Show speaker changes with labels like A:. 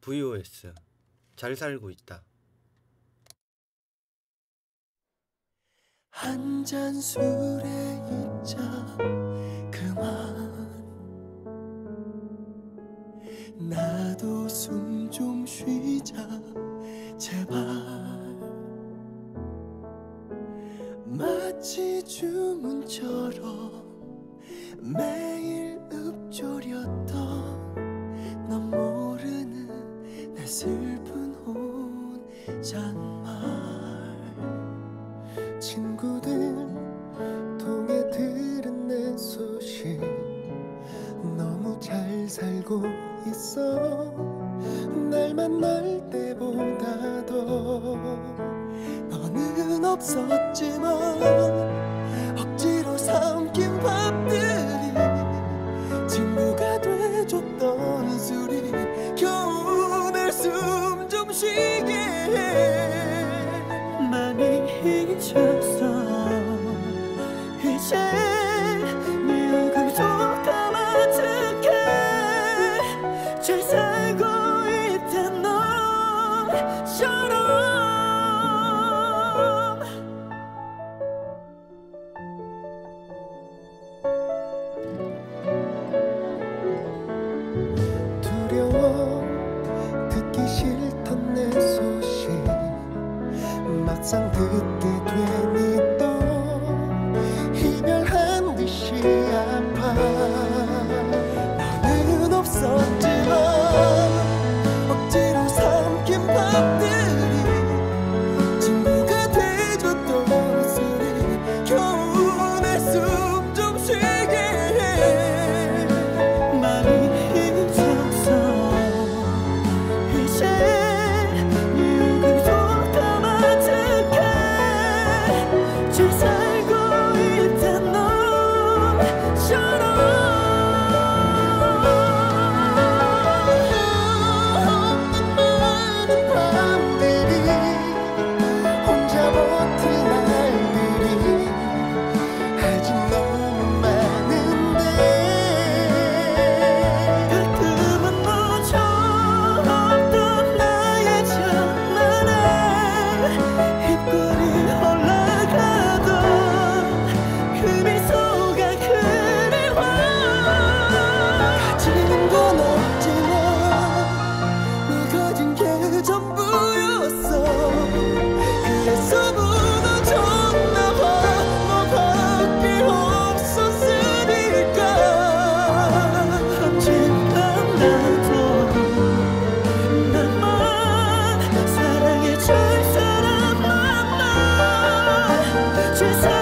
A: VOS 잘 살고 있다.
B: 한 잔 술에 잊자. 그만. 나도 숨 좀 쉬자. 제발. 마치 주문처럼 매 잘 살고 있어. 날 만날 때보다도 너는 없었지만 억지로 삼킨 밥들이 친구가 돼줬던 술이 겨우 내 숨 좀 쉬게 해. 많이 잊었 just